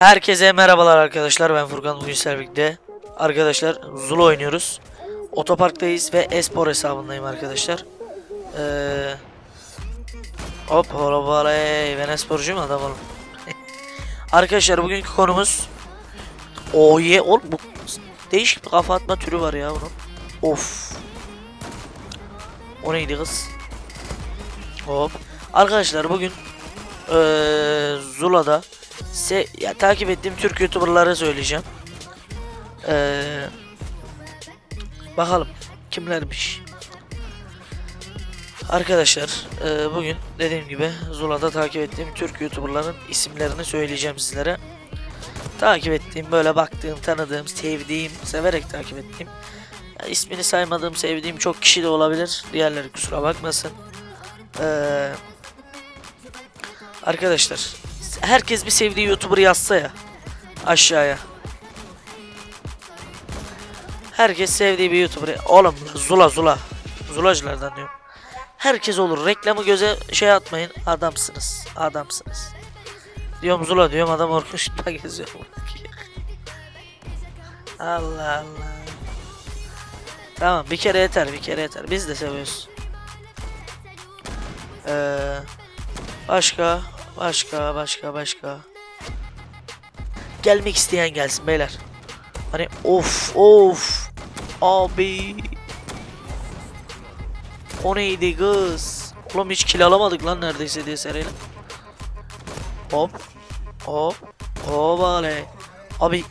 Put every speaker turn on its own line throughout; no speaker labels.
Herkese merhabalar arkadaşlar. Ben Furkan. Bugün Servik'te Arkadaşlar Zulu oynuyoruz. Otoparktayız ve Espor hesabındayım arkadaşlar. Ee, Hop holobaley ben esporcuyum adam oğlum. Arkadaşlar bugünkü konumuz yeah oğlum bu Değişik bir kafa atma türü var ya bunun Of O neydi kız Hop Arkadaşlar bugün ee, Zula'da Se ya, takip ettiğim Türk YouTuber'ları söyleyeceğim. Ee, bakalım kimlermiş. Arkadaşlar e, bugün dediğim gibi Zula'da takip ettiğim Türk YouTuber'ların isimlerini söyleyeceğim sizlere. Takip ettiğim, böyle baktığım, tanıdığım, sevdiğim, severek takip ettiğim. Ya, ismini saymadığım, sevdiğim çok kişi de olabilir. Diğerleri kusura bakmasın. Ee, arkadaşlar herkes bir sevdiği YouTuber yazsa ya aşağıya. Herkes sevdiği bir YouTuber. Oğlum Zula Zula. Zulacılardan diyorum. Herkes olur. Reklamı göze şey atmayın. Adamsınız. Adamsınız. Diyorum Zula diyorum adam Orkuş'ta geziyor. Allah Allah. Tamam bir kere yeter bir kere yeter. Biz de seviyoruz. Ee, başka başka başka başka. Gelmek isteyen gelsin beyler. Hani of of abi. O neydi kız? Oğlum hiç kill alamadık lan neredeyse diye seriyle. Hop. Hop. Hop ale. Abi.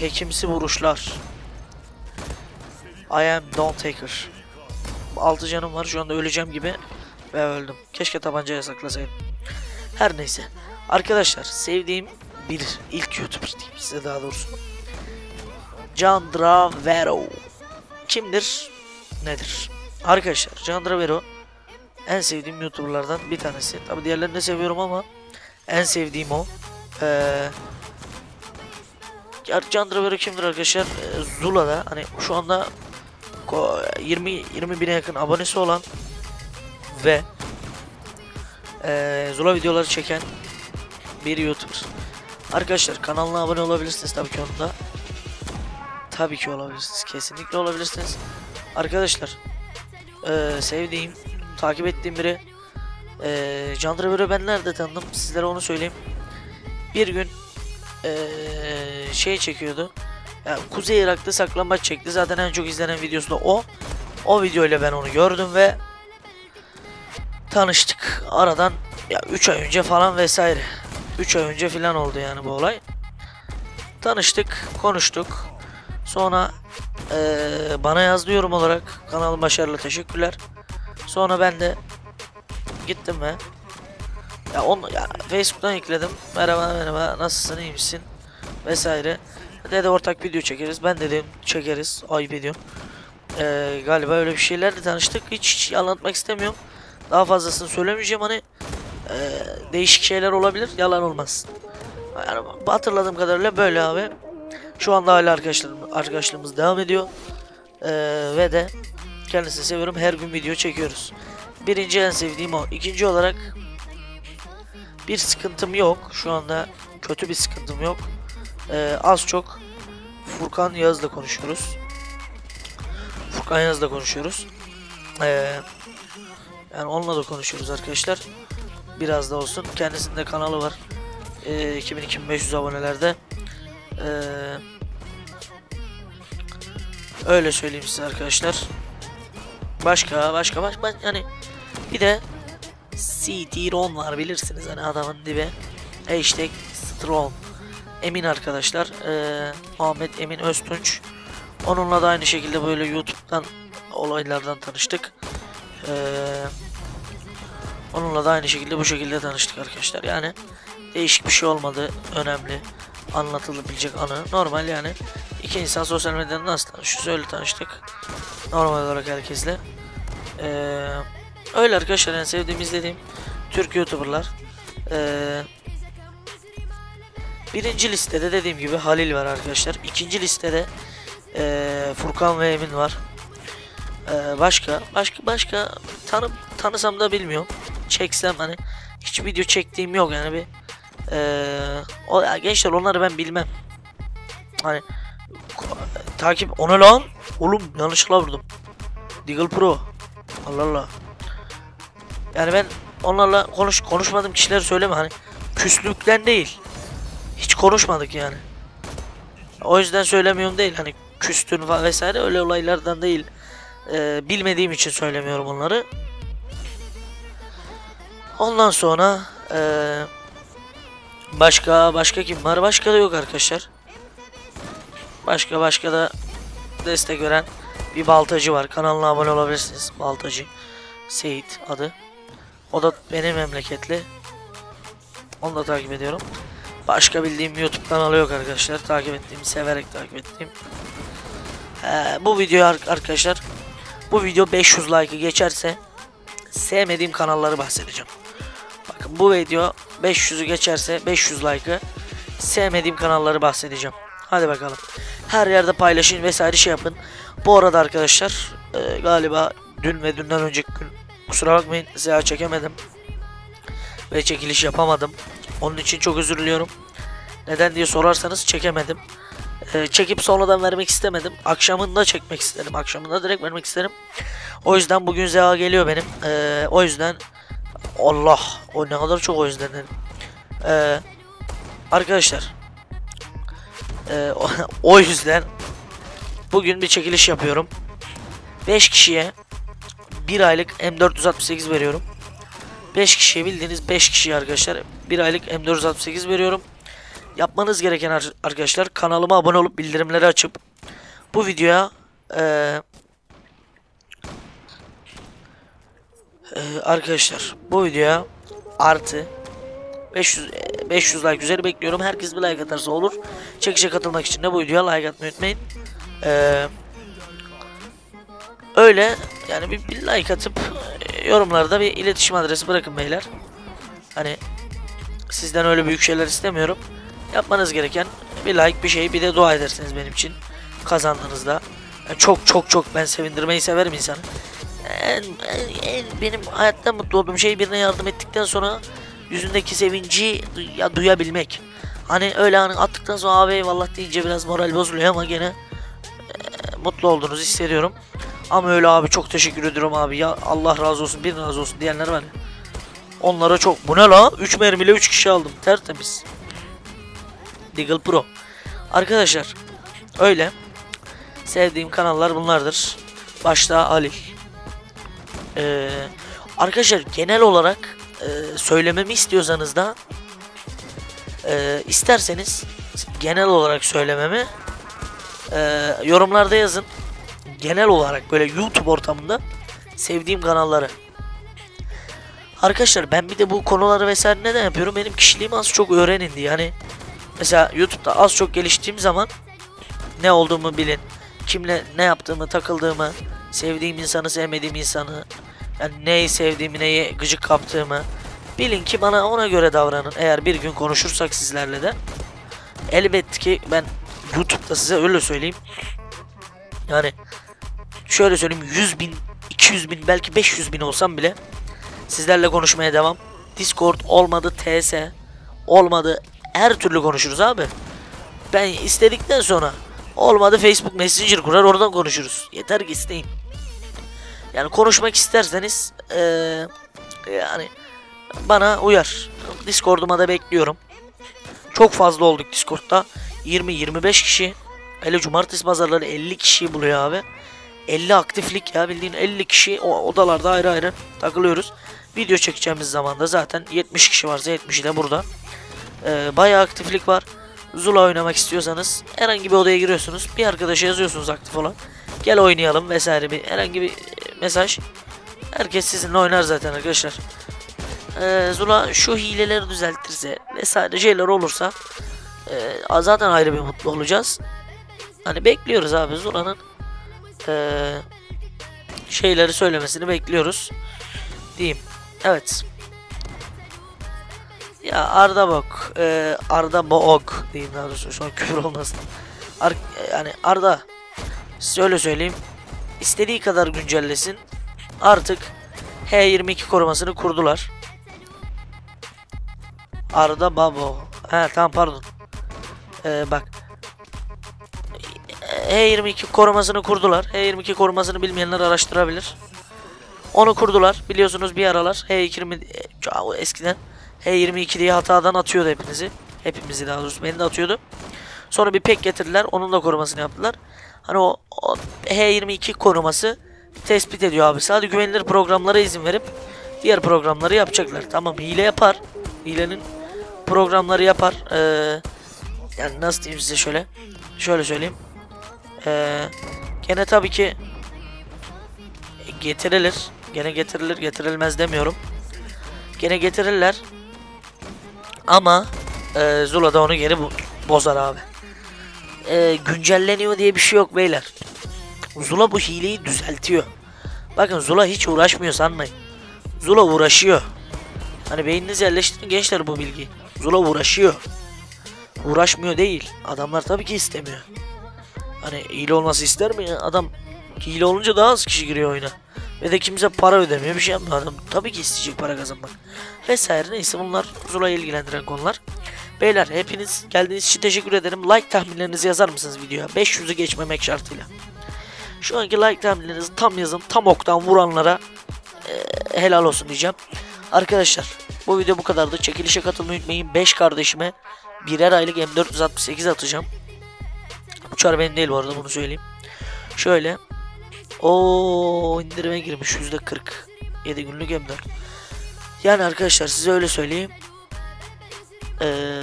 Hekimsi vuruşlar. I am Dawn Taker. 6 canım var şu anda öleceğim gibi ve öldüm. Keşke tabanca yasaklasaydım. Her neyse. Arkadaşlar sevdiğim bir ilk YouTuber diyeyim size daha doğrusu. Candravero. Kimdir? Nedir? Arkadaşlar Candravero en sevdiğim YouTuber'lardan bir tanesi. Tabi diğerlerini de seviyorum ama en sevdiğim o. Ee, Candravero kimdir arkadaşlar? Ee, Zula'da hani şu anda 20 20 bine yakın abonesi olan ve ee, Zula videoları çeken bir YouTuber. Arkadaşlar kanalına abone olabilirsiniz tabii ki onda. Tabii ki olabilirsiniz. Kesinlikle olabilirsiniz. Arkadaşlar ee, sevdiğim, takip ettiğim biri ee, Candraver'ı ben nerede tanıdım sizlere onu söyleyeyim. Bir gün ee, şey çekiyordu. Yani Kuzey Irak'ta saklambaç çekti. Zaten en çok izlenen videosu da o. O videoyla ben onu gördüm ve tanıştık. Aradan ya 3 ay önce falan vesaire. 3 ay önce falan oldu yani bu olay. Tanıştık, konuştuk. Sonra ee, bana yazdı yorum olarak kanalım başarılı teşekkürler. Sonra ben de gittim ve ya onu ya Facebook'tan ekledim. Merhaba merhaba nasılsın iyi misin vesaire. Dedi ortak video çekeriz. Ben dedim çekeriz. Ayıp ediyorum. Ee, galiba öyle bir şeylerle tanıştık. Hiç, hiç anlatmak istemiyorum. Daha fazlasını söylemeyeceğim hani e, değişik şeyler olabilir yalan olmaz. Yani hatırladığım kadarıyla böyle abi. Şu anda hala arkadaşlarım, arkadaşlığımız devam ediyor. E, ve de kendisini seviyorum. Her gün video çekiyoruz. Birinci en sevdiğim o. İkinci olarak bir sıkıntım yok. Şu anda kötü bir sıkıntım yok. E, az çok Furkan Yaz'la konuşuyoruz. Furkan Yaz'la konuşuyoruz. Eee yani onunla da konuşuyoruz arkadaşlar. Biraz da olsun. Kendisinin de kanalı var. Ee, 2000-2500 abonelerde. Ee, öyle söyleyeyim size arkadaşlar. Başka başka başka yani bir de CT-RON var bilirsiniz hani adamın dibi. Hashtag Strong. Emin arkadaşlar. Ee, Muhammed Emin Öztunç. Onunla da aynı şekilde böyle YouTube'dan olaylardan tanıştık. Ee, onunla da aynı şekilde bu şekilde tanıştık arkadaşlar. Yani değişik bir şey olmadı. Önemli. Anlatılabilecek anı. Normal yani. iki insan sosyal medyada nasıl tanışıyoruz öyle tanıştık. Normal olarak herkesle. Ee, öyle arkadaşlar en sevdiğim izlediğim Türk YouTuber'lar. Ee, birinci listede dediğim gibi Halil var arkadaşlar. İkinci listede Ee, Furkan ve Emin var. Ee, başka başka başka tanı tanısam da bilmiyorum. Çeksem hani hiç video çektiğim yok yani bir ee, o ya gençler onları ben bilmem. Hani takip onu lan oğlum yanlışlıkla vurdum. Deagle Pro. Allah Allah. Yani ben onlarla konuş konuşmadığım kişileri söyleme hani küslükten değil. Hiç konuşmadık yani. O yüzden söylemiyorum değil hani küstün vesaire öyle olaylardan değil. Ee, bilmediğim için söylemiyorum onları. Ondan sonra ee, başka başka kim var? Başka da yok arkadaşlar. Başka başka da destek veren bir baltacı var. Kanalına abone olabilirsiniz. Baltacı. Seyit adı. O da benim memleketli. Onu da takip ediyorum. Başka bildiğim YouTube kanalı yok arkadaşlar. Takip ettiğim, severek takip ettiğim. Ee, bu video ar- arkadaşlar bu video 500 like'ı geçerse sevmediğim kanalları bahsedeceğim. Bakın bu video 500'ü geçerse 500 like'ı sevmediğim kanalları bahsedeceğim. Hadi bakalım. Her yerde paylaşın vesaire şey yapın. Bu arada arkadaşlar e, galiba dün ve dünden önceki gün kusura bakmayın size çekemedim. Ve çekiliş yapamadım. Onun için çok özür diliyorum. Neden diye sorarsanız çekemedim. E, çekip sonradan vermek istemedim. Akşamında çekmek istedim. Akşamında direkt vermek isterim. O yüzden bugün ZA geliyor benim. E, o yüzden Allah o ne kadar çok o yüzden dedim. E, arkadaşlar e, o yüzden bugün bir çekiliş yapıyorum. 5 kişiye 1 aylık M468 veriyorum. 5 kişiye bildiğiniz 5 kişiye arkadaşlar 1 aylık M468 veriyorum. Yapmanız gereken ar- arkadaşlar kanalıma abone olup bildirimleri açıp bu videoya eee eee, arkadaşlar bu videoya artı 500 e, 500 like üzeri bekliyorum. Herkes bir like atarsa olur. Çekişe katılmak için de bu videoya like atmayı unutmayın. Eee öyle yani bir, bir like atıp e, yorumlarda bir iletişim adresi bırakın beyler. Hani sizden öyle büyük şeyler istemiyorum. Yapmanız gereken bir like bir şey bir de dua edersiniz benim için kazandığınızda. Yani çok çok çok ben sevindirmeyi severim insanı. En, en, en benim hayatta mutlu olduğum şey birine yardım ettikten sonra yüzündeki sevinci ya duyabilmek. Hani öyle hani attıktan sonra abi eyvallah deyince biraz moral bozuluyor ama gene e, mutlu olduğunuzu hissediyorum. Ama öyle abi çok teşekkür ediyorum abi ya Allah razı olsun bir razı olsun diyenler var ya. Onlara çok bu ne la 3 mermiyle 3 kişi aldım tertemiz. Deagle Pro. Arkadaşlar öyle sevdiğim kanallar bunlardır. Başta Alil. Ee, arkadaşlar genel olarak e, söylememi istiyorsanız da e, isterseniz genel olarak söylememi e, yorumlarda yazın. Genel olarak böyle YouTube ortamında sevdiğim kanalları. Arkadaşlar ben bir de bu konuları vesaire neden yapıyorum? Benim kişiliğimi az çok öğrenin diye. Yani mesela YouTube'da az çok geliştiğim zaman ne olduğumu bilin. Kimle ne yaptığımı, takıldığımı, sevdiğim insanı, sevmediğim insanı, yani neyi sevdiğimi, neyi gıcık kaptığımı bilin ki bana ona göre davranın. Eğer bir gün konuşursak sizlerle de elbette ki ben YouTube'da size öyle söyleyeyim. Yani şöyle söyleyeyim 100 bin, 200 bin belki 500 bin olsam bile sizlerle konuşmaya devam. Discord olmadı TS olmadı her türlü konuşuruz abi. Ben istedikten sonra olmadı Facebook Messenger kurar oradan konuşuruz. Yeter ki isteyin. Yani konuşmak isterseniz eee, yani bana uyar. Discord'uma da bekliyorum. Çok fazla olduk Discord'da. 20-25 kişi. Hele cumartesi pazarları 50 kişi buluyor abi. 50 aktiflik ya bildiğin 50 kişi o odalarda ayrı ayrı takılıyoruz. Video çekeceğimiz zaman da zaten 70 kişi varsa 70'i de burada. Ee, bayağı aktiflik var. Zula oynamak istiyorsanız herhangi bir odaya giriyorsunuz. Bir arkadaşa yazıyorsunuz aktif olan. Gel oynayalım vesaire bir herhangi bir e, mesaj. Herkes sizinle oynar zaten arkadaşlar. Ee, Zula şu hileleri düzeltirse vesaire şeyler olursa e, zaten ayrı bir mutlu olacağız. Hani bekliyoruz abi Zula'nın e, şeyleri söylemesini bekliyoruz. Diyeyim. Evet. Ya Arda Bok, e, Arda Book diyeyim daha doğrusu şu an küfür olmasın. Ar, yani Arda Size öyle söyleyeyim. İstediği kadar güncellesin. Artık H22 korumasını kurdular. Arda Babo. He tamam pardon. Ee, bak. H22 korumasını kurdular. H22 korumasını bilmeyenler araştırabilir. Onu kurdular. Biliyorsunuz bir aralar H20 e, çok eskiden H22 diye hatadan atıyordu hepinizi. Hepimizi daha doğrusu beni de atıyordu. Sonra bir pek getirdiler. Onun da korumasını yaptılar. Hani o, o H22 koruması tespit ediyor abi. Sadece güvenilir programlara izin verip diğer programları yapacaklar. Tamam hile yapar. Hilenin programları yapar. Ee, yani nasıl diyeyim size şöyle. Şöyle söyleyeyim. Ee, gene tabii ki getirilir. Gene getirilir getirilmez demiyorum. Gene getirirler. Ama e, Zula da onu geri bo- bozar abi. E, güncelleniyor diye bir şey yok beyler. Zula bu hileyi düzeltiyor. Bakın Zula hiç uğraşmıyor sanmayın. Zula uğraşıyor. Hani beyninize yerleştirin gençler bu bilgiyi. Zula uğraşıyor. Uğraşmıyor değil. Adamlar tabii ki istemiyor. Hani hile olması ister mi ya? Adam hile olunca daha az kişi giriyor oyuna. Ve de kimse para ödemiyor bir şey yapmıyor adam. Tabii ki isteyecek para kazanmak. Vesaire neyse bunlar Zula'yı ilgilendiren konular. Beyler hepiniz geldiğiniz için teşekkür ederim. Like tahminlerinizi yazar mısınız videoya? 500'ü geçmemek şartıyla. Şu anki like tahminlerinizi tam yazın. Tam oktan vuranlara eee, helal olsun diyeceğim. Arkadaşlar bu video bu kadardı. Çekilişe katılmayı unutmayın. 5 kardeşime birer aylık M468 atacağım. Uçar benim değil bu arada bunu söyleyeyim. Şöyle. o indirime girmiş %40. 7 günlük M4. Yani arkadaşlar size öyle söyleyeyim. Ee,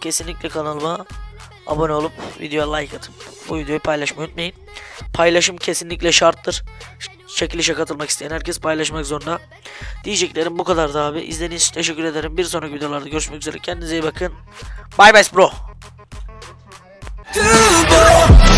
kesinlikle kanalıma abone olup videoya like atın. Bu videoyu paylaşmayı unutmayın. Paylaşım kesinlikle şarttır. Çekilişe katılmak isteyen herkes paylaşmak zorunda. Diyeceklerim bu kadardı abi. İzlediğiniz için teşekkür ederim. Bir sonraki videolarda görüşmek üzere. Kendinize iyi bakın. Bye bye bro. Do more.